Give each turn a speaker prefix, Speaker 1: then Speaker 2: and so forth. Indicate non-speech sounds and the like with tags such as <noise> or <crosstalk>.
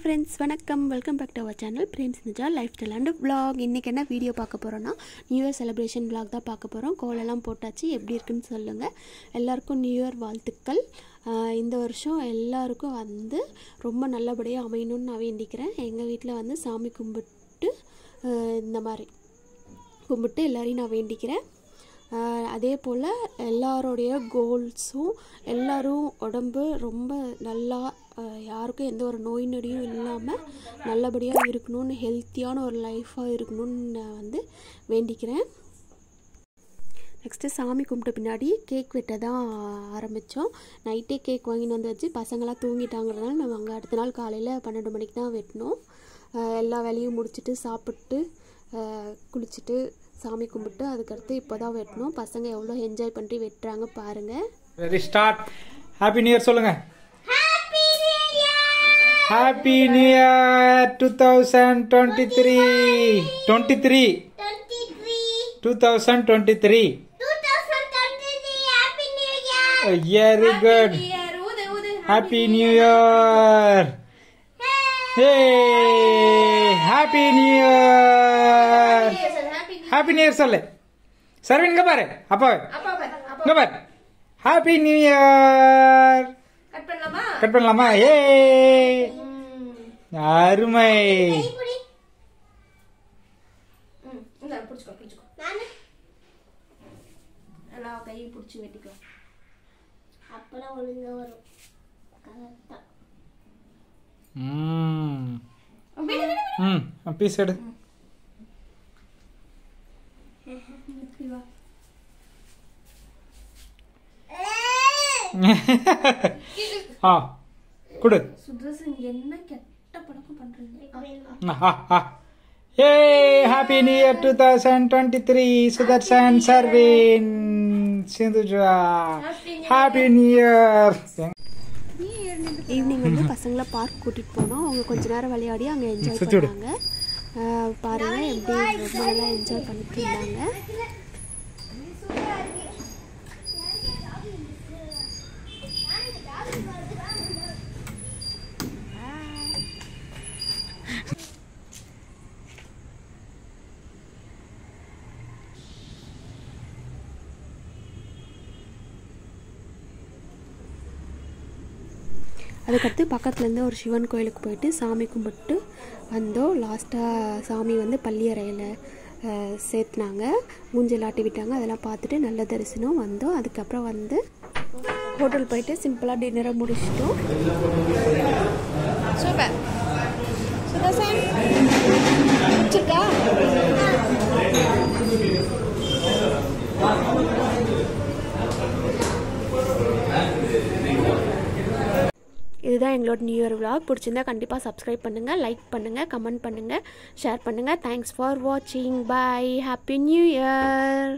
Speaker 1: Friends வணக்கம். Welcome back to our channel Prem Sindhuja life style and vlog. இன்றைக்கி என்ன video பார்க்க போகிறோன்னா நியூ இயர் செலிப்ரேஷன் vlog தான் பார்க்க போகிறோம் கோலெல்லாம் போட்டாச்சு எப்படி இருக்குன்னு சொல்லுங்கள் எல்லாருக்கும் நியூ இயர் வாழ்த்துக்கள். இந்த வருஷம் எல்லாருக்கும் வந்து ரொம்ப நல்லபடியாக அமையணும்னு நான் வேண்டிக்கிறேன். எங்கள் வீட்டில் வந்து சாமி கும்பிட்டு இந்த மாதிரி கும்பிட்டு எல்லாரையும் நான் வேண்டிக்கிறேன். அதே போல் எல்லாரோடைய கோல்ஸும் எல்லோரும் உடம்பு ரொம்ப நல்லா யாருக்கும் எந்த ஒரு நோய் நொடியும் இல்லாமல் நல்லபடியாக இருக்கணும்னு ஹெல்த்தியான ஒரு லைஃபாக இருக்கணும்னு நான் வந்து வேண்டிக்கிறேன். நெக்ஸ்ட்டு சாமி கும்பிட்ட பின்னாடி கேக் வெட்ட தான் ஆரம்பித்தோம் நைட்டே கேக் வாங்கிட்டு வந்து வச்சு பசங்களாம் தூங்கிட்டாங்கிறதுனால நம்ம அங்கே அடுத்த நாள் காலையில் பன்னெண்டு மணிக்கு தான் வெட்டினோம். எல்லா வேலையும் முடிச்சுட்டு சாப்பிட்டு குளிச்சுட்டு சாமி கும்பிட்டு அதுக்கடுத்து இப்போ தான் வெட்டினோம். பசங்க எவ்வளோ என்ஜாய் பண்ணி வெட்டுறாங்க பாருங்கள்
Speaker 2: ready start happy new year சொல்லுங்கள் happy new year two thousand twenty three twenty three two thousand twenty three very good happy new year hey happy new year happy new year சொல்லு சர்வின் இங்க பாரு அப்பா இங்க பாரு ஹாப்பி நியூ இயர்
Speaker 3: கட் பண்ணலாமா
Speaker 2: cut பண்ணலாமா ஏ அருமை.
Speaker 3: பிடிச்சிக்கோ பிடிச்சிக்கோ. நல்லா கையை பிடிச்சி வெட்டிக்கோ.
Speaker 4: அப்பதான் ஒழுங்கா வரும்.
Speaker 2: ம். பீஸ் எடு. <laughs> ஆ கொடு.
Speaker 3: சுதர்சன் என்ன கெட்ட பழக்கம் பண்றீங்க.
Speaker 2: ஏ happy new year two thousand twenty three Sudarshan Sarvin Sindhuja happy new year
Speaker 1: evening வந்து பசங்களை பார்க் கூட்டிகிட்டு போனோம். அவங்க கொஞ்ச நேரம் விளையாடி அங்கே என்ஜாய். பண்ணாங்க. ஆஹ் பாருங்க எப்படி ரொம்ப நல்லா என்ஜாய் பண்ணிட்டு இருந்தாங்க. அதுக்கடுத்து பக்கத்துலேருந்து ஒரு சிவன் கோயிலுக்கு போயிட்டு சாமி கும்பிட்டு வந்தோம். லாஸ்ட்டாக சாமி வந்து பள்ளியறையில் சேர்த்துனாங்க. மூஞ்சல் ஆட்டி விட்டாங்க. அதெல்லாம் பார்த்துட்டு நல்ல தரிசனம் வந்தோம். அதுக்கப்புறம் வந்து ஹோட்டல் போயிட்டு சிம்பிளாக டின்னரை முடிச்சிட்டோம்.
Speaker 3: சூப்பர். சுதர்சன்
Speaker 1: இதுதான் எங்களோட நியூ இயர் விலாக் பிடிச்சிருந்தா கண்டிப்பாக சப்ஸ்கிரைப் பண்ணுங்கள் லைக் பண்ணுங்கள் கமெண்ட் பண்ணுங்கள் ஷேர் பண்ணுங்கள் தேங்க்ஸ் ஃபார் வாட்சிங் பை ஹாப்பி நியூ இயர்